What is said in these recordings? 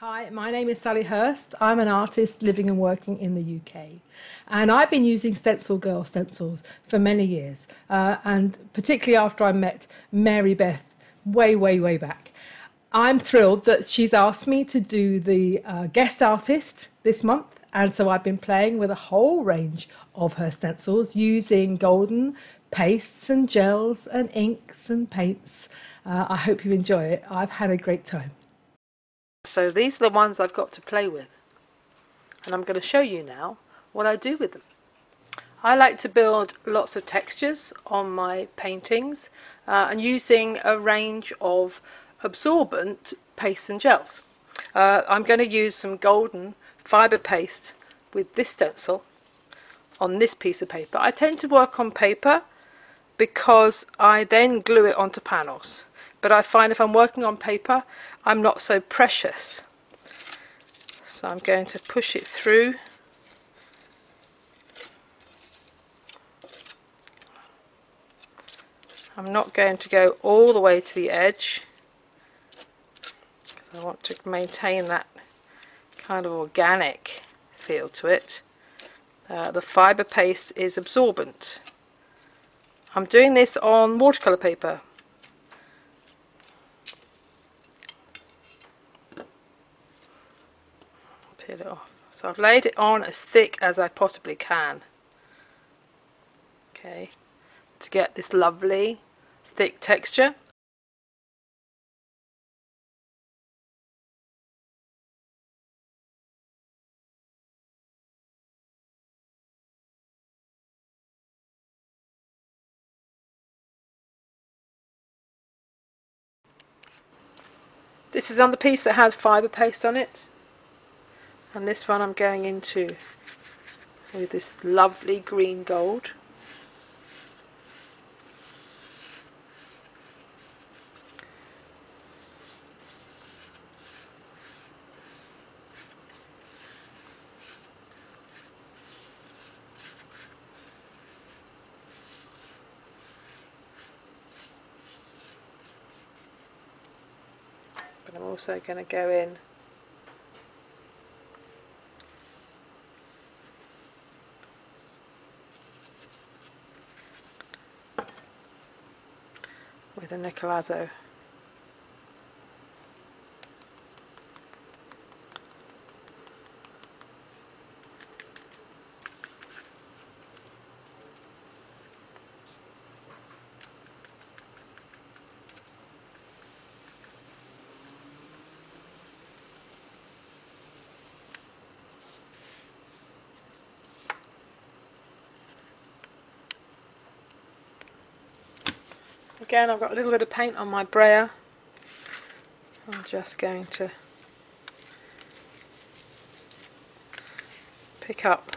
Hi, my name is Sally Hirst. I'm an artist living and working in the UK. And I've been using StencilGirl stencils for many years, uh, and particularly after I met Mary Beth way, way, way back. I'm thrilled that she's asked me to do the uh, guest artist this month, and so I've been playing with a whole range of her stencils using golden pastes and gels and inks and paints. Uh, I hope you enjoy it. I've had a great time. So these are the ones I've got to play with. And I'm going to show you now what I do with them. I like to build lots of textures on my paintings uh, and using a range of absorbent pastes and gels. Uh, I'm going to use some golden fibre paste with this stencil on this piece of paper. I tend to work on paper because I then glue it onto panels but I find if I'm working on paper I'm not so precious. So I'm going to push it through. I'm not going to go all the way to the edge because I want to maintain that kind of organic feel to it. Uh, the fibre paste is absorbent. I'm doing this on watercolour paper peel it off. So I've laid it on as thick as I possibly can. Okay, to get this lovely thick texture. This is on the piece that has fibre paste on it and this one I'm going into. With this lovely green gold. But I'm also going to go in with a Again, I've got a little bit of paint on my brayer. I'm just going to pick up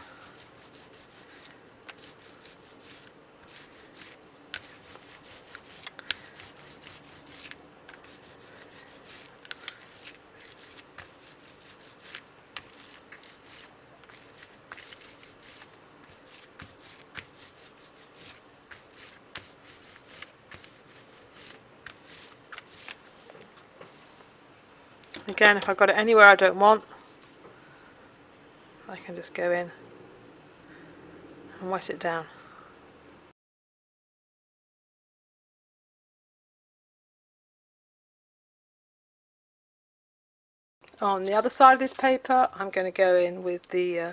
Again, if I've got it anywhere I don't want, I can just go in and wet it down. On the other side of this paper, I'm going to go in with the uh,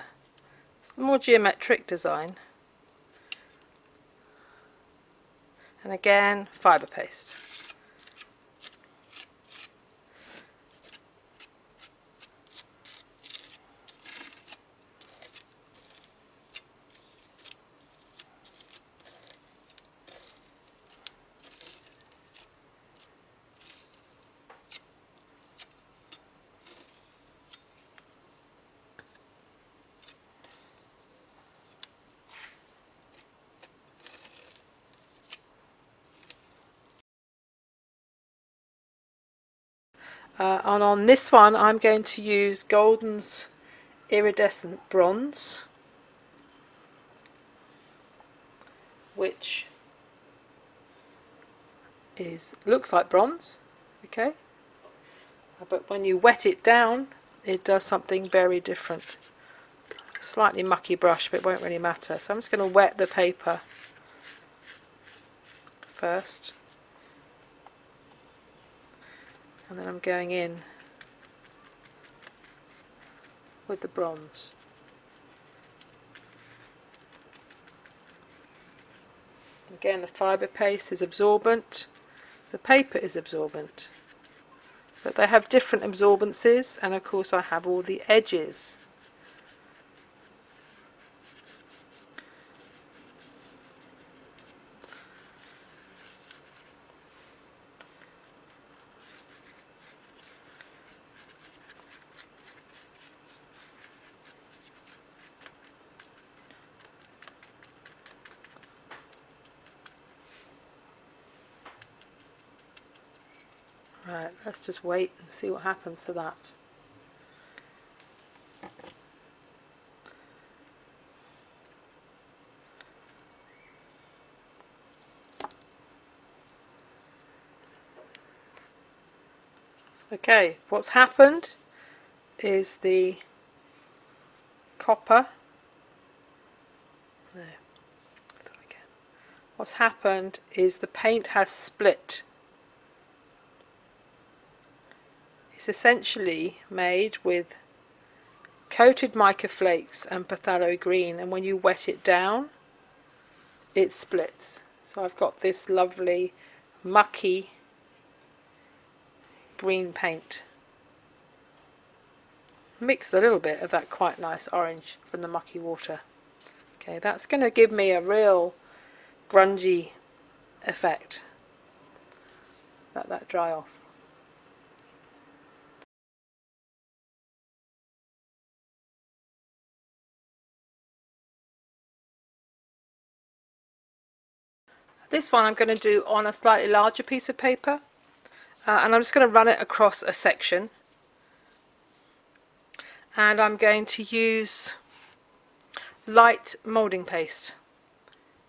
more geometric design. And again, fibre paste. Uh, and on this one I'm going to use Golden's Iridescent Bronze which is looks like bronze okay? But when you wet it down it does something very different. Slightly mucky brush but it won't really matter. So I'm just going to wet the paper first and then I'm going in with the bronze. Again the fibre paste is absorbent. The paper is absorbent. But they have different absorbences and of course I have all the edges Right, let's just wait and see what happens to that. Okay, what's happened is the copper. No, what's happened is the paint has split Essentially made with coated mica flakes and phthalo green and when you wet it down it splits. So I've got this lovely mucky green paint. Mix a little bit of that quite nice orange from the mucky water. Okay, that's going to give me a real grungy effect. Let that dry off. This one I'm going to do on a slightly larger piece of paper uh, and I'm just going to run it across a section. And I'm going to use light moulding paste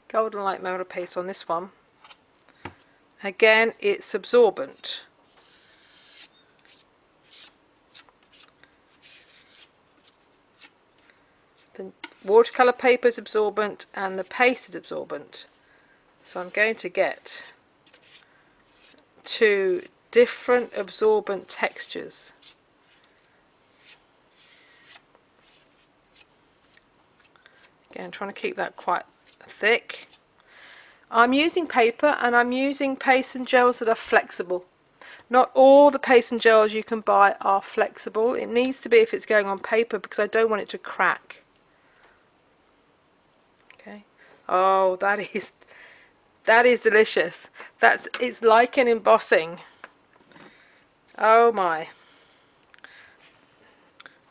golden light moulding paste on this one. Again it's absorbent. The watercolour paper is absorbent and the paste is absorbent so I'm going to get two different absorbent textures. Again, trying to keep that quite thick. I'm using paper and I'm using paste and gels that are flexible. Not all the paste and gels you can buy are flexible. It needs to be if it's going on paper because I don't want it to crack. Okay. Oh, that is that is delicious. That's it's like an embossing. Oh my.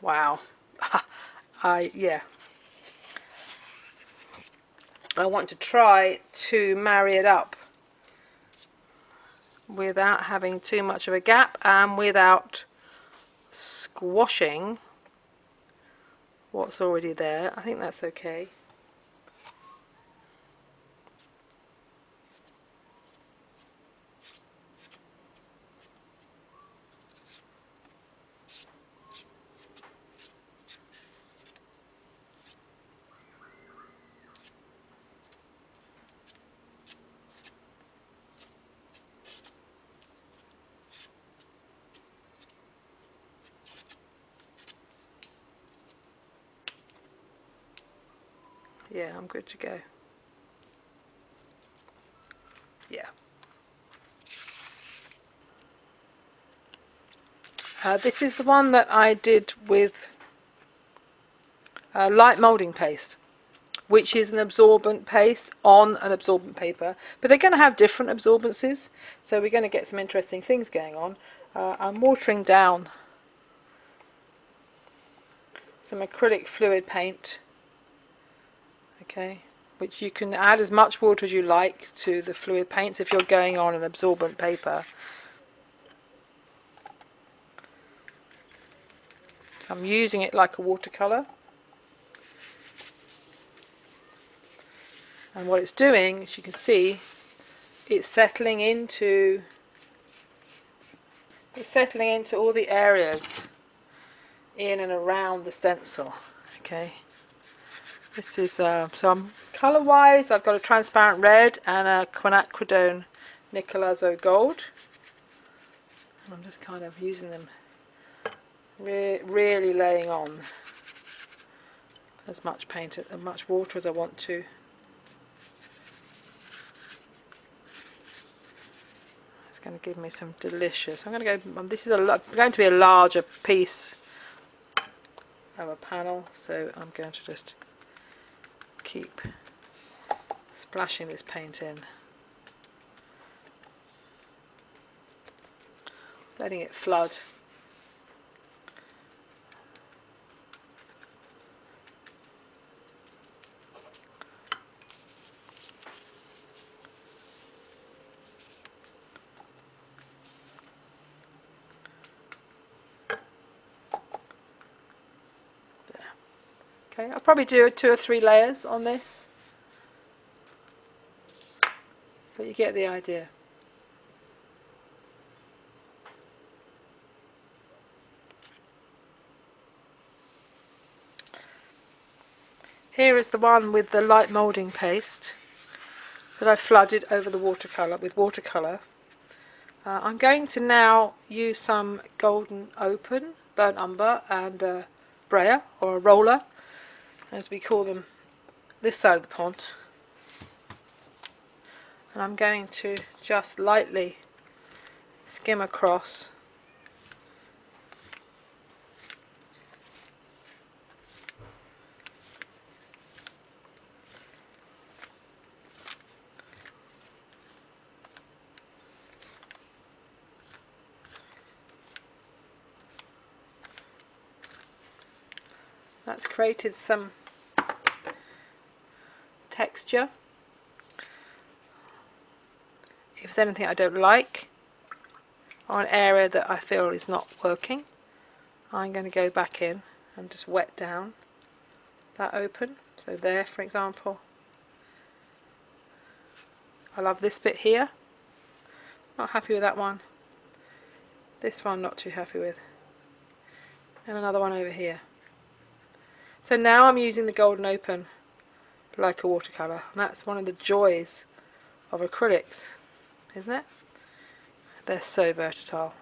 Wow. I yeah. I want to try to marry it up without having too much of a gap and without squashing what's already there. I think that's okay. Yeah I'm good to go. Yeah. Uh, this is the one that I did with uh, light moulding paste which is an absorbent paste on an absorbent paper but they're going to have different absorbences so we're going to get some interesting things going on. Uh, I'm watering down some acrylic fluid paint okay which you can add as much water as you like to the fluid paints if you're going on an absorbent paper so I'm using it like a watercolour and what it's doing as you can see it's settling into It's settling into all the areas in and around the stencil. Okay. This is, uh, so colour wise, I've got a transparent red and a quinacridone Nickel Azo gold. And I'm just kind of using them, re really laying on as much paint, as much water as I want to. It's going to give me some delicious. I'm going to go. This is a going to be a larger piece of a panel, so I'm going to just keep splashing this paint in. Letting it flood. Okay, I'll probably do two or three layers on this, but you get the idea. Here is the one with the light moulding paste that I flooded over the watercolour with watercolour. Uh, I'm going to now use some golden open, burnt umber and a brayer or a roller as we call them this side of the pond. And I'm going to just lightly skim across. That's created some texture. If there's anything I don't like or an area that I feel is not working, I'm going to go back in and just wet down that open. So there, for example, I love this bit here. Not happy with that one. This one not too happy with. And another one over here. So now I'm using the golden open like a watercolour. And that's one of the joys of acrylics, isn't it? They're so versatile.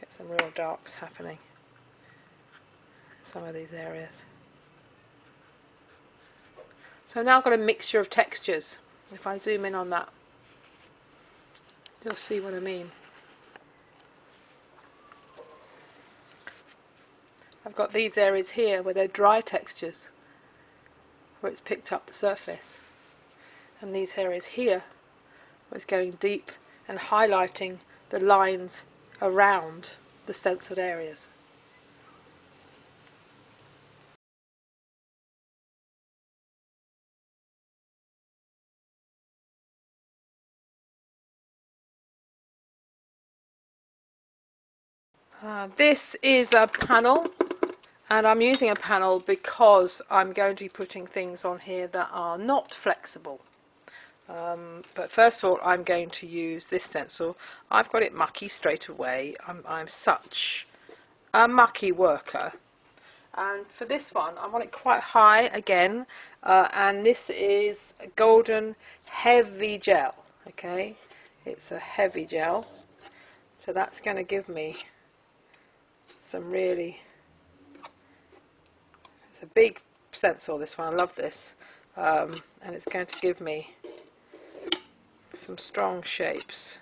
Get some real darks happening in some of these areas. So now I've got a mixture of textures. If I zoom in on that, you'll see what I mean. Got these areas here where they're dry textures where it's picked up the surface and these areas here where it's going deep and highlighting the lines around the stenciled areas. Uh, this is a panel and I'm using a panel because I'm going to be putting things on here that are not flexible. Um, but first of all I'm going to use this stencil. I've got it mucky straight away. I'm, I'm such a mucky worker. And for this one I want it quite high again uh, and this is a golden heavy gel. Okay, it's a heavy gel. So that's going to give me some really it's a big sensor, this one, I love this. Um, and it's going to give me some strong shapes.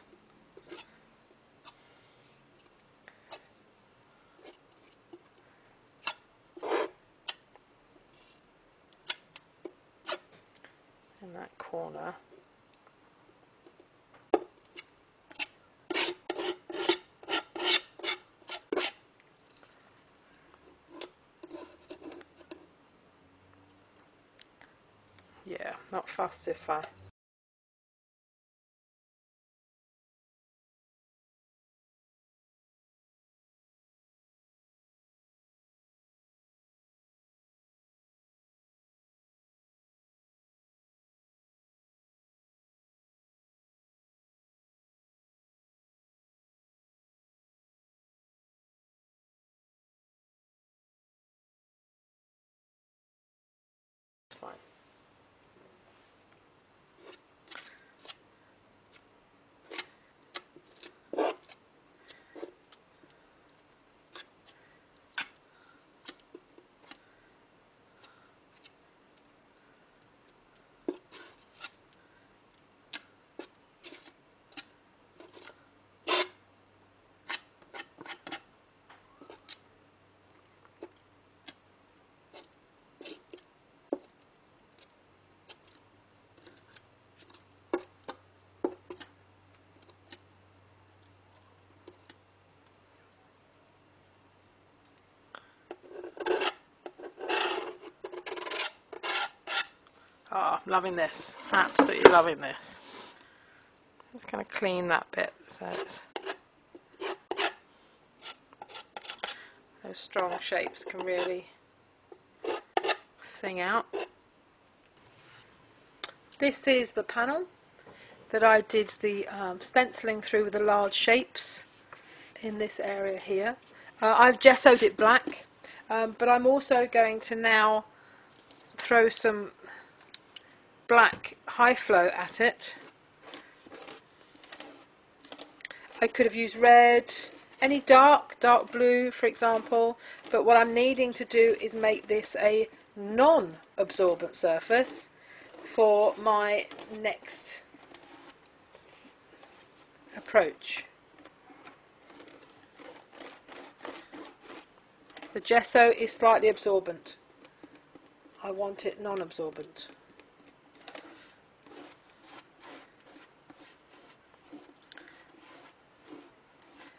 in that corner. Yeah, not fast if I I'm loving this. Absolutely loving this. I'm just going to clean that bit so it's those strong shapes can really sing out. This is the panel that I did the um, stenciling through with the large shapes in this area here. Uh, I've gessoed it black, um, but I'm also going to now throw some black high flow at it. I could have used red, any dark, dark blue for example, but what I'm needing to do is make this a non-absorbent surface for my next approach. The gesso is slightly absorbent. I want it non-absorbent.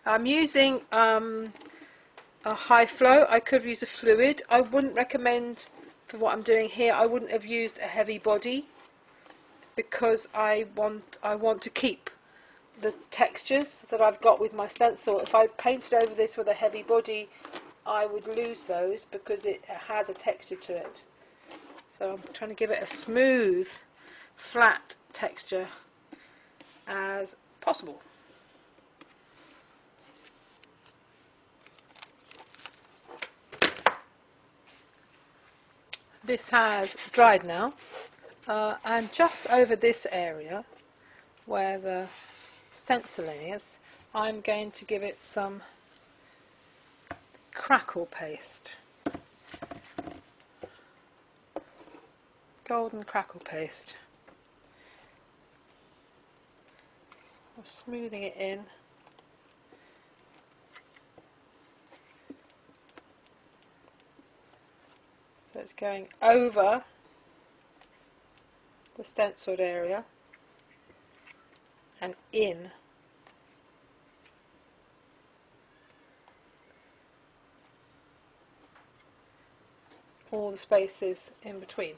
I'm using um, a high flow. I could use a fluid. I wouldn't recommend for what I'm doing here. I wouldn't have used a heavy body because I want I want to keep the textures that I've got with my stencil. If I painted over this with a heavy body, I would lose those because it has a texture to it. So I'm trying to give it a smooth, flat texture as possible. This has dried now uh, and just over this area where the stenciling is I'm going to give it some crackle paste. Golden crackle paste. I'm smoothing it in it's going over the stenciled area and in all the spaces in between.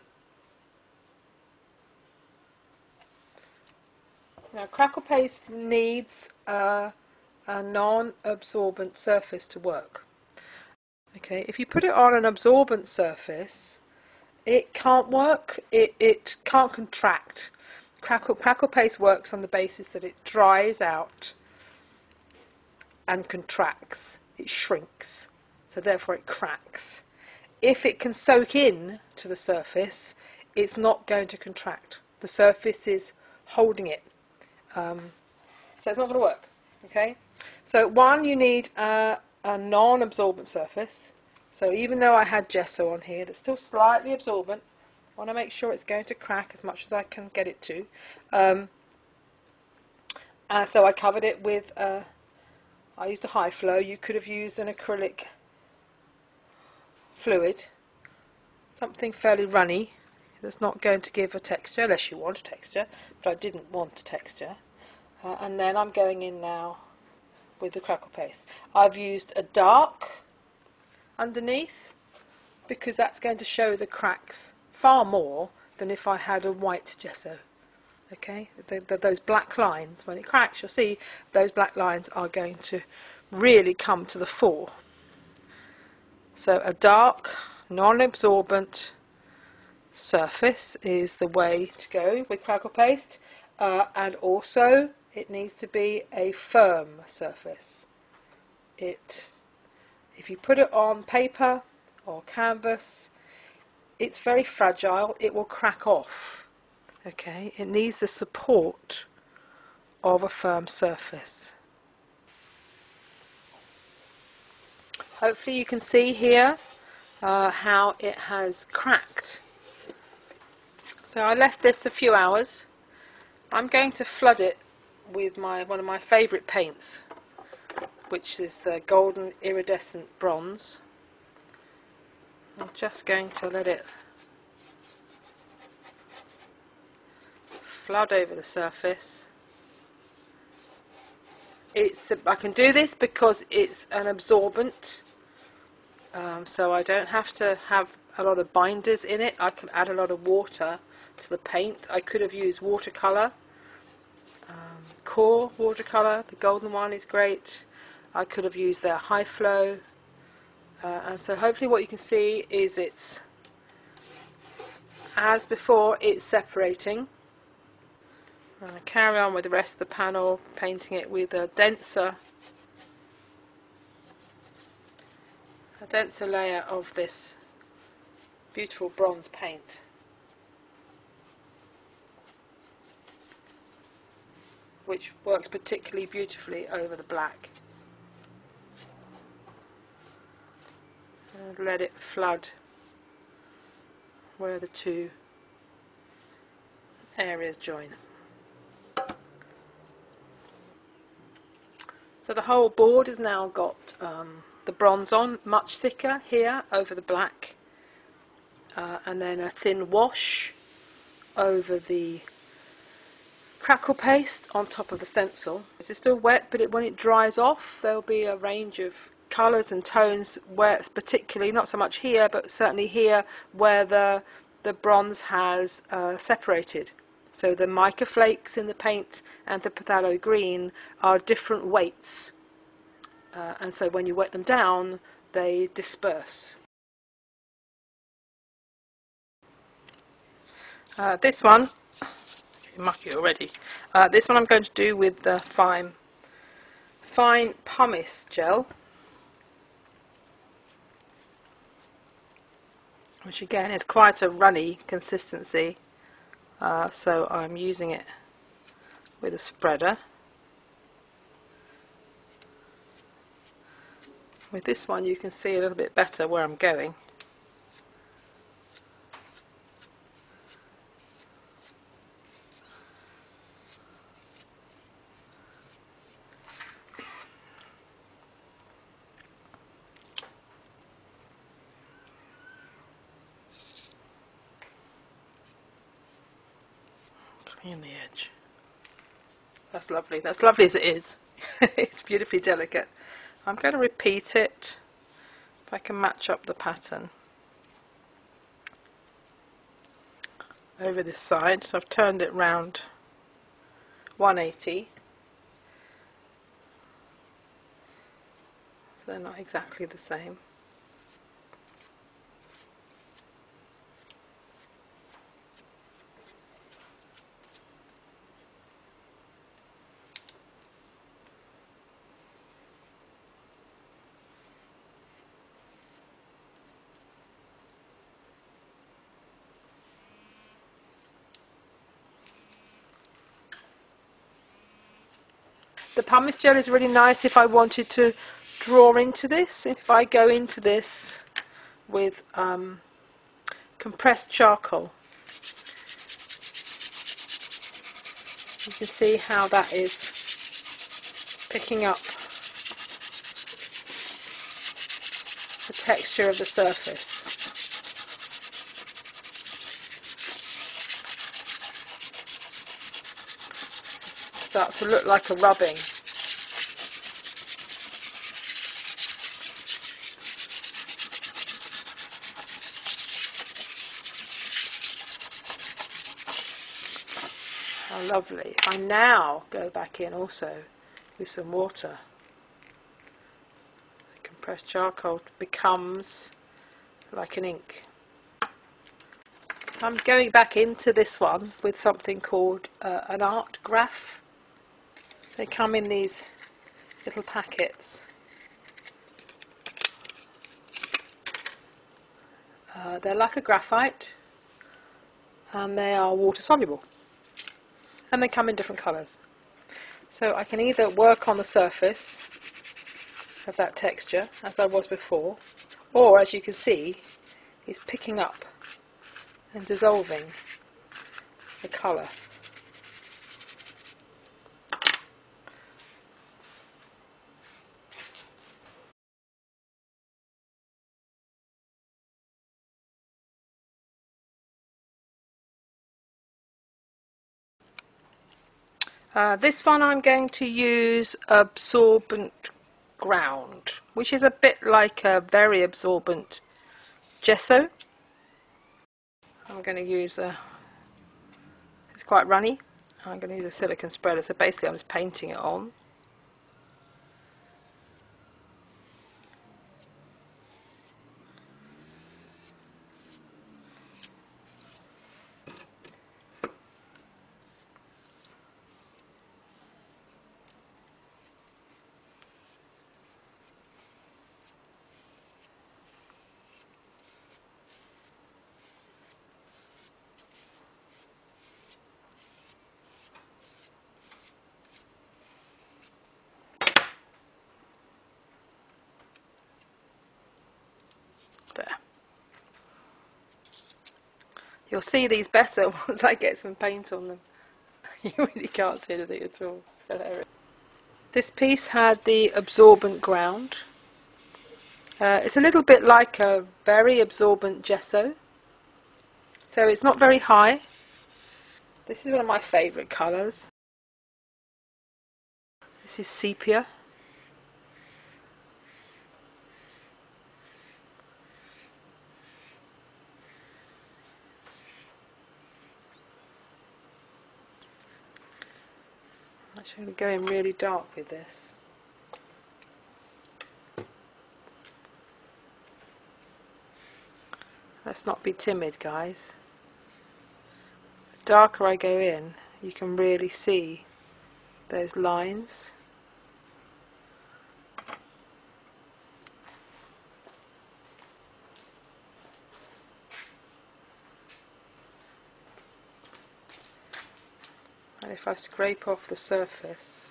Now crackle paste needs a, a non-absorbent surface to work. Okay, if you put it on an absorbent surface it can't work. It, it can't contract. Crackle, crackle paste works on the basis that it dries out and contracts. It shrinks. So therefore it cracks. If it can soak in to the surface, it's not going to contract. The surface is holding it. Um, so it's not going to work. Okay. So one, you need a, a non-absorbent surface. So even though I had gesso on here that's still slightly absorbent, I want to make sure it's going to crack as much as I can get it to. Um, uh, so I covered it with, uh, I used a high flow. You could have used an acrylic fluid, something fairly runny that's not going to give a texture unless you want a texture, but I didn't want a texture. Uh, and then I'm going in now with the crackle paste. I've used a dark underneath because that's going to show the cracks far more than if I had a white gesso. Okay, the, the, those black lines, when it cracks, you'll see those black lines are going to really come to the fore. So a dark, non-absorbent surface is the way to go with crackle paste, uh, and also it needs to be a firm surface. It if you put it on paper or canvas, it's very fragile. It will crack off. Okay, it needs the support of a firm surface. Hopefully you can see here uh, how it has cracked. So I left this a few hours. I'm going to flood it with my one of my favourite paints, which is the golden iridescent bronze. I'm just going to let it flood over the surface. It's I can do this because it's an absorbent um, so I don't have to have a lot of binders in it. I can add a lot of water to the paint. I could have used watercolour, QoR watercolour, the golden one is great. I could have used their high flow. Uh, and so hopefully what you can see is it's, as before, it's separating. And I carry on with the rest of the panel, painting it with a denser a denser layer of this beautiful bronze paint. Which works particularly beautifully over the black. And let it flood where the two areas join. So the whole board has now got um, the bronze on, much thicker here over the black, uh, and then a thin wash over the crackle paste on top of the stencil. It's still wet, but it, when it dries off, there'll be a range of colours and tones where it's particularly, not so much here, but certainly here, where the, the bronze has uh, separated. So the mica flakes in the paint and the phthalo green are different weights. Uh, and so when you wet them down, they disperse. Uh, this one, mucky already. Uh, this one I'm going to do with the fine, fine pumice gel. Which again is quite a runny consistency uh, so I'm using it with a spreader. With this one you can see a little bit better where I'm going. in the edge. That's lovely. That's lovely as it is. it's beautifully delicate. I'm going to repeat it if I can match up the pattern over this side. So I've turned it round 180. So they're not exactly the same. Pumice gel is really nice if I wanted to draw into this. If I go into this with um, compressed charcoal, you can see how that is picking up the texture of the surface. starts to look like a rubbing. Lovely. I now go back in also with some water. The compressed charcoal becomes like an ink. I'm going back into this one with something called uh, an Artgraf they come in these little packets. Uh, they're like a graphite and they are water soluble and they come in different colours. So I can either work on the surface of that texture as I was before or as you can see it's picking up and dissolving the colour. Uh, this one I'm going to use absorbent ground, which is a bit like a very absorbent gesso. I'm going to use a it's quite runny. I'm going to use a silicone spreader, so basically I'm just painting it on. There. You'll see these better once I get some paint on them. you really can't see anything at all. This piece had the absorbent ground. Uh, it's a little bit like a very absorbent gesso. So it's not very high. This is one of my favourite colours. This is sepia. I'm going to go in really dark with this. Let's not be timid, guys. The darker I go in, you can really see those lines. and if I scrape off the surface.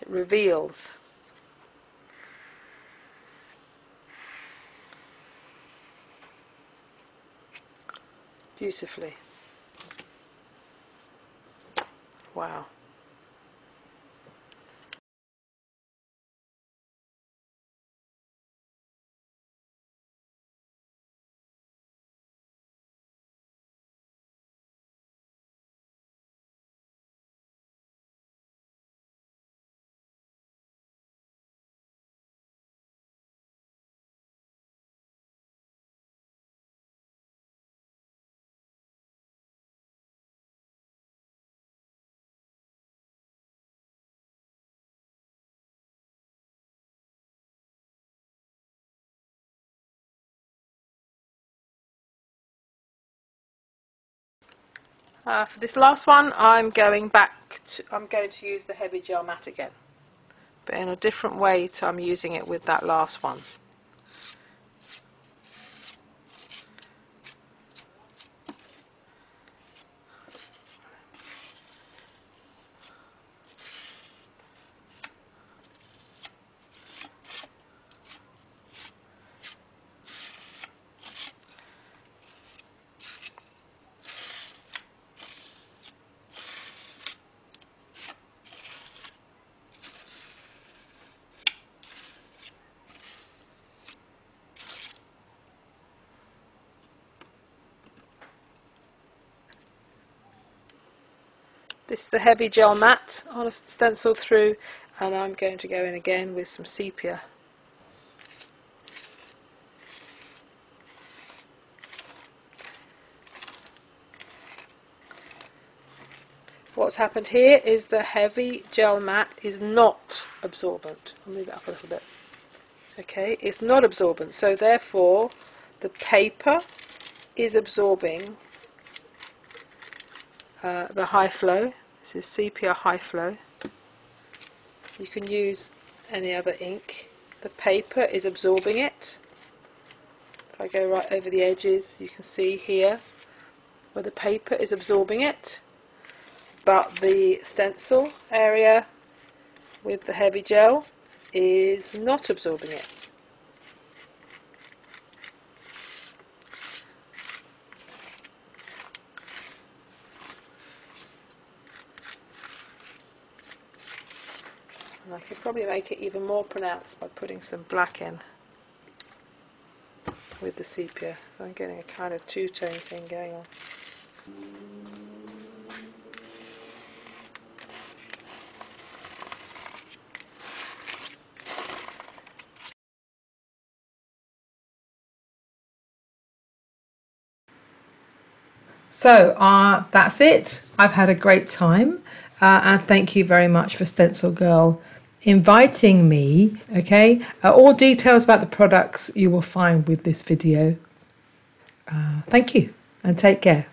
It reveals. Beautifully. Wow Uh, for this last one, I'm going back. To, I'm going to use the heavy gel matte again, but in a different way to I'm using it with that last one. Is the heavy gel matte on a stencil through and I'm going to go in again with some sepia. What's happened here is the heavy gel matte is not absorbent. I'll move it up a little bit. Okay, it's not absorbent, so therefore the paper is absorbing uh, the high flow. This is sepia high flow. You can use any other ink. The paper is absorbing it. If I go right over the edges, you can see here where the paper is absorbing it, but the stencil area with the heavy gel is not absorbing it. Could probably make it even more pronounced by putting some black in with the sepia. So I'm getting a kind of two-tone thing going on. So uh, that's it. I've had a great time. Uh, and thank you very much for StencilGirl inviting me. Okay, uh, all details about the products you will find with this video. Uh, thank you and take care.